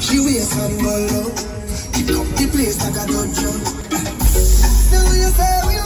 She wears some bolo. Keep up the place like a dungeon. So you say, we.